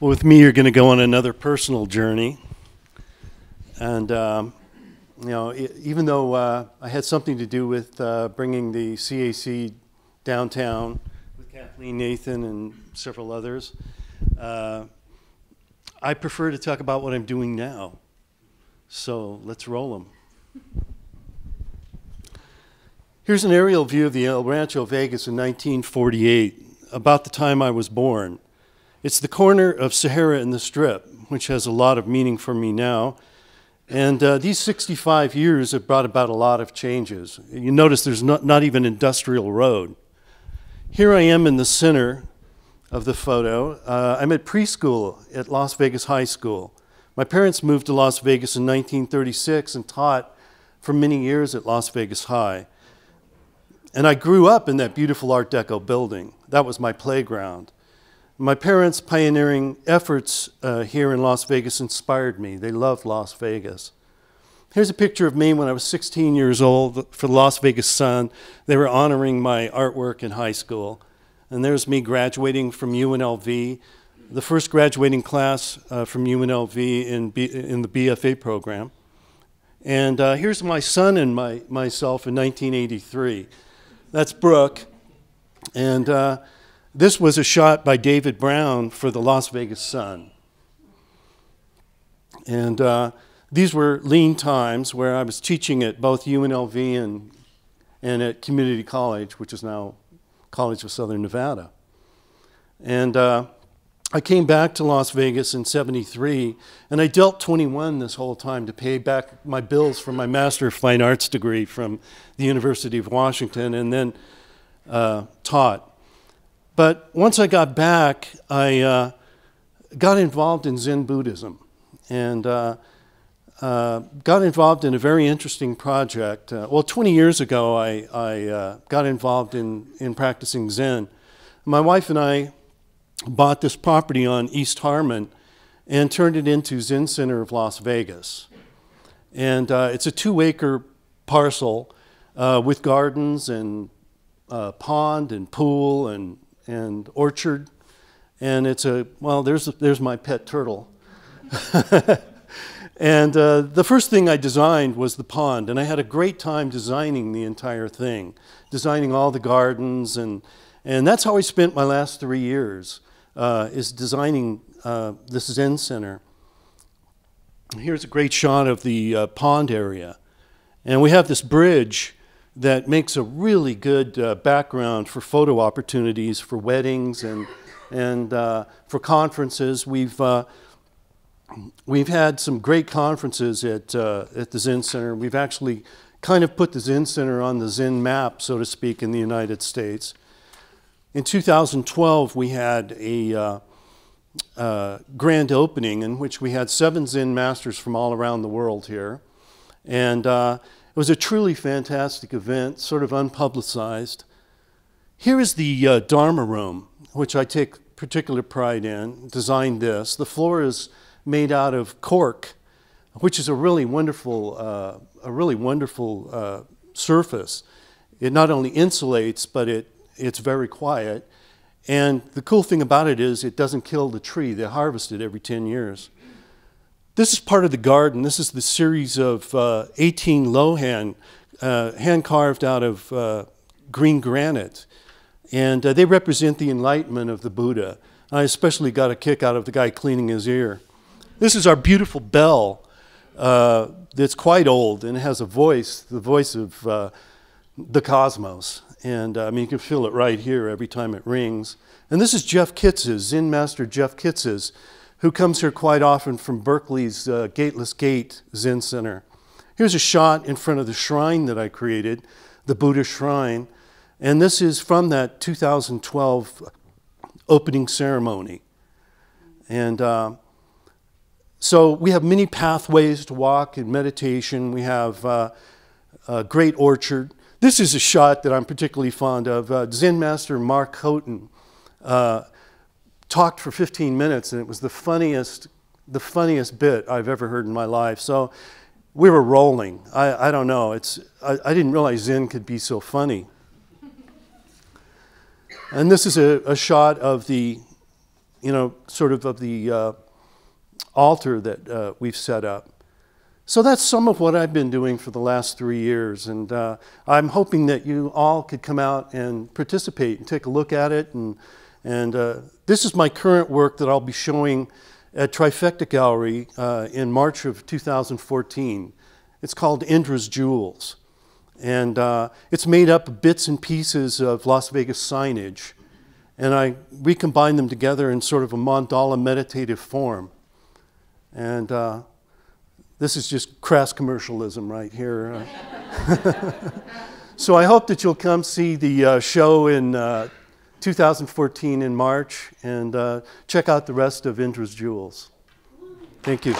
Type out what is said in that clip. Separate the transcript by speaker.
Speaker 1: Well, with me, you're going to go on another personal journey. And, um, you know, e- even though uh, I had something to do with uh, bringing the CAC downtown with Kathleen Nathan and several others, uh, I prefer to talk about what I'm doing now. So let's roll them. Here's an aerial view of the El Rancho Vegas in 1948, about the time I was born. It's the corner of Sahara and the Strip, which has a lot of meaning for me now. And uh, these 65 years have brought about a lot of changes. You notice there's not, not even industrial road. Here I am in the center of the photo. Uh, I'm at preschool at Las Vegas High School. My parents moved to Las Vegas in 1936 and taught for many years at Las Vegas High. And I grew up in that beautiful Art Deco building. That was my playground. My parents' pioneering efforts uh, here in Las Vegas inspired me. They loved Las Vegas. Here's a picture of me when I was 16 years old for the Las Vegas Sun. They were honoring my artwork in high school. And there's me graduating from UNLV, the first graduating class uh, from UNLV in, B, in the BFA program. And uh, here's my son and my, myself in 1983. That's Brooke. And uh, this was a shot by David Brown for the Las Vegas Sun. And uh, these were lean times where I was teaching at both UNLV and, and at Community College, which is now College of Southern Nevada. And uh, I came back to Las Vegas in 73, and I dealt 21 this whole time to pay back my bills for my Master of Fine Arts degree from the University of Washington, and then uh, taught. But once I got back, I uh, got involved in Zen Buddhism and uh, uh, got involved in a very interesting project. Uh, well, 20 years ago, I, I uh, got involved in, in practicing Zen. My wife and I bought this property on East Harmon and turned it into Zen Center of Las Vegas. And uh, it's a two acre parcel with gardens and pond and pool and and orchard. And it's a, well, there's, there's my pet turtle. and uh, the first thing I designed was the pond. And I had a great time designing the entire thing, designing all the gardens. And, and that's how I spent my last three years, uh, is designing uh, this Zen Center. Here's a great shot of the uh, pond area. And we have this bridge that makes a really good uh, background for photo opportunities for weddings and, and uh, for conferences. We've, uh, we've had some great conferences at, uh, at the Zen Center. We've actually kind of put the Zen Center on the Zen map, so to speak, in the United States. In 2012, we had a uh, uh, grand opening in which we had seven Zen masters from all around the world here. And it was a truly fantastic event, sort of unpublicized. Here is the uh, Dharma room, which I take particular pride in, designed this. The floor is made out of cork, which is a really wonderful, uh, a really wonderful uh, surface. It not only insulates, but it, it's very quiet. And the cool thing about it is it doesn't kill the tree. They harvest it every 10 years. This is part of the garden. This is the series of uh, 18 lohan, uh, hand carved out of uh, green granite. And uh, they represent the enlightenment of the Buddha. I especially got a kick out of the guy cleaning his ear. This is our beautiful bell uh, that's quite old and it has a voice, the voice of uh, the cosmos. And I mean, you can feel it right here every time it rings. And this is Jeff Kitzes, Zen Master Jeff Kitzes who comes here quite often from Berkeley's uh, Gateless Gate Zen Center. Here's a shot in front of the shrine that I created, the Buddha Shrine. And this is from that 2012 opening ceremony. And uh, so we have many pathways to walk in meditation. We have uh, a great orchard. This is a shot that I'm particularly fond of. Uh, Zen Master Mark Houghton uh, talked for 15 minutes, and it was the funniest, the funniest bit I've ever heard in my life. So we were rolling. I, I don't know. It's, I, I didn't realize Zen could be so funny. And this is a, a shot of the you know, sort of of the uh, altar that uh, we've set up. So that's some of what I've been doing for the last three years, and uh, I'm hoping that you all could come out and participate and take a look at it. And, and uh, this is my current work that I'll be showing at Trifecta Gallery uh, in March of 2014. It's called Indra's Jewels, and uh, it's made up of bits and pieces of Las Vegas signage, and I recombine them together in sort of a mandala meditative form. And uh, this is just crass commercialism right here. so I hope that you'll come see the uh, show in uh, 2014 in March and uh, check out the rest of Indra's Jewels. Thank you.